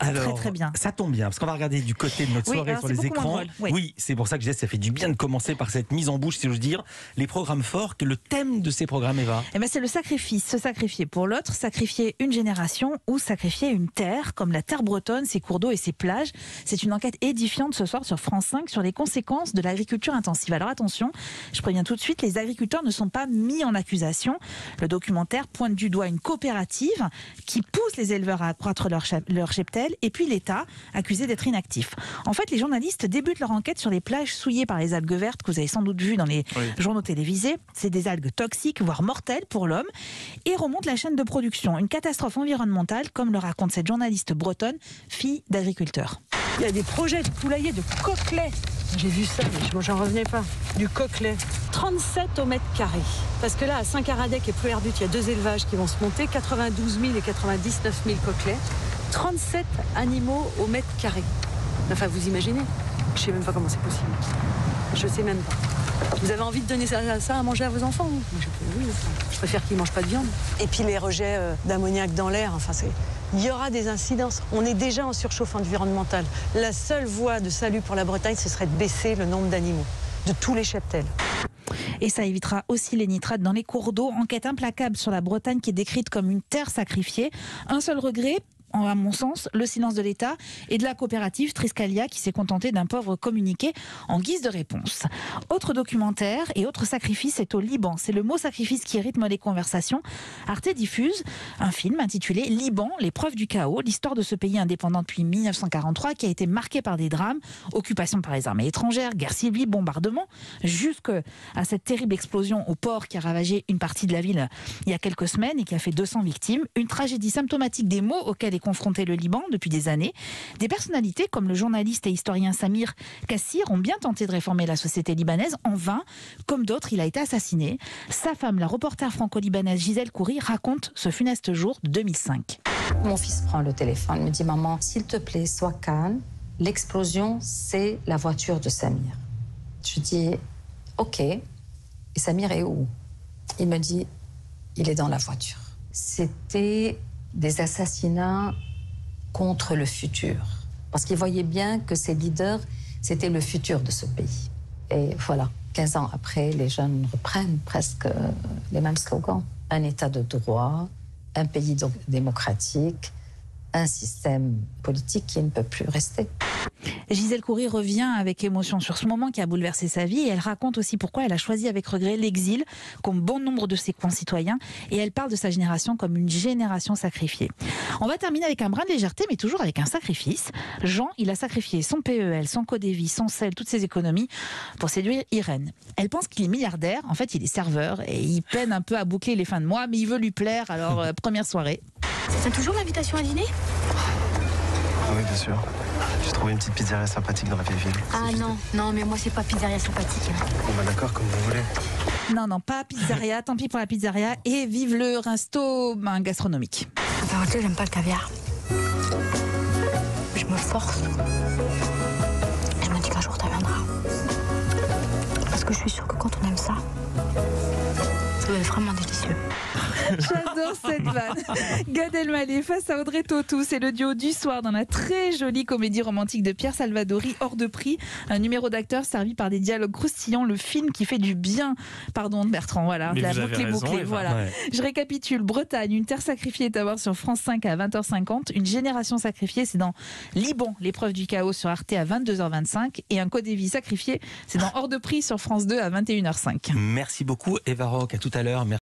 Alors, très bien. Ça tombe bien, parce qu'on va regarder du côté de notre Oui, soirée sur les écrans. oui. c'est pour ça que je disais, ça fait du bien de commencer par cette mise en bouche, si j'ose dire. Les programmes forts, que le thème de ces programmes, Eva? Eh ben, c'est le sacrifice. Se sacrifier pour l'autre, sacrifier une génération ou sacrifier une terre, comme la terre bretonne, ses cours d'eau et ses plages. C'est une enquête édifiante ce soir sur France 5 sur les conséquences de l'agriculture intensive. Alors attention, je préviens tout de suite, les agriculteurs ne sont pas mis en accusation. Le documentaire pointe du doigt une coopérative qui pousse les éleveurs à accroître leur, leur cheptel et puis l'État accusé d'être inactif. En fait, les journalistes débutent leur enquête sur les plages souillées par les algues vertes que vous avez sans doute vues dans les journaux télévisés. C'est des algues toxiques, voire mortelles pour l'homme, et remonte la chaîne de production. Une catastrophe environnementale, comme le raconte cette journaliste bretonne, fille d'agriculteur. Il y a des projets de poulailler de coquelets. J'ai vu ça, mais je- j'en revenais pas. Du coquelet. 37 au mètre carré. Parce que là, à Saint-Caradec et Plouerdut, il y a deux élevages qui vont se monter 92 000 et 99 000 coquelets. 37 animaux au mètre carré. Enfin, vous imaginez Je sais même pas comment c'est possible. Je sais même pas. Vous avez envie de donner ça, ça à manger à vos enfants vous Moi, je, oui, je préfère qu'ils mangent pas de viande. Et puis les rejets euh, d'ammoniac dans l'air, enfin c'est. Il y aura des incidences. On est déjà en surchauffe environnementale. La seule voie de salut pour la Bretagne, ce serait de baisser le nombre d'animaux, de tous les cheptels. Et ça évitera aussi les nitrates dans les cours d'eau. Enquête implacable sur la Bretagne qui est décrite comme une terre sacrifiée. Un seul regret à mon sens, le silence de l'État et de la coopérative Triscalia qui s'est contentée d'un pauvre communiqué en guise de réponse. Autre documentaire et autre sacrifice est au Liban. C'est le mot sacrifice qui rythme les conversations. Arte diffuse un film intitulé Liban, l'épreuve du chaos, l'histoire de ce pays indépendant depuis 1943 qui a été marqué par des drames, occupation par les armées étrangères, guerre civile, bombardement, jusque à cette terrible explosion au port qui a ravagé une partie de la ville il y a quelques semaines et qui a fait 200 victimes. Une tragédie symptomatique des maux auxquels confronté le Liban depuis des années. Des personnalités comme le journaliste et historien Samir Kassir ont bien tenté de réformer la société libanaise. En vain, comme d'autres, il a été assassiné. Sa femme, la reporter franco-libanaise Gisèle Coury, raconte ce funeste jour de 2005. Mon fils prend le téléphone, me dit Maman, s'il te plaît, sois calme. L'explosion, c'est la voiture de Samir. Je dis Ok. Et Samir est où? Il me dit Il est dans la voiture. C'était des assassinats contre le futur. Parce qu'il voyait bien que ces leaders, c'était le futur de ce pays. Et voilà, 15 ans après, les jeunes reprennent presque euh, les mêmes slogans. Un état de droit, un pays démocratique, un système politique qui ne peut plus rester. Gisèle Coury revient avec émotion sur ce moment qui a bouleversé sa vie et elle raconte aussi pourquoi elle a choisi avec regret l'exil, comme bon nombre de ses concitoyens, et elle parle de sa génération comme une génération sacrifiée. On va terminer avec un brin de légèreté, mais toujours avec un sacrifice. Jean, il a sacrifié son PEL, son Codévis, son sel, toutes ses économies pour séduire Irène. Elle pense qu'il est milliardaire, en fait il est serveur et il peine un peu à boucler les fins de mois, mais il veut lui plaire, alors euh, première soirée. T'as toujours l'invitation à dîner? Ah oui, bien sûr. J'ai trouvé une petite pizzeria sympathique dans la vieille ville. Ah juste- non, non, mais moi c'est pas pizzeria sympathique. hein. Bon, bah d'accord, comme vous voulez. Non, non, pas pizzeria, tant pis pour la pizzeria, et vive le resto ben, gastronomique. En vérité, j'aime pas le caviar. Je me force. Je me dis qu'un jour ça viendra. Parce que je suis sûre que quand on aime ça, vraiment délicieux. J'adore cette vanne. Gad Elmaleh face à Audrey Tautou, c'est le duo du soir dans la très jolie comédie romantique de Pierre Salvadori, hors de prix. Un numéro d'acteur servi par des dialogues croustillants, le film qui fait du bien. Pardon Bertrand, voilà, Mais la boucle est bouclée. Voilà. Ouais. Je récapitule. Bretagne, une terre sacrifiée est à voir sur France 5 à 20h50. Une génération sacrifiée, c'est dans Liban, l'épreuve du chaos sur Arte à 22h25. Et un code de vie sacrifié, c'est dans Hors de prix sur France 2 à 21h05. Merci beaucoup, Eva Rock. À tout à l'heure. Merci.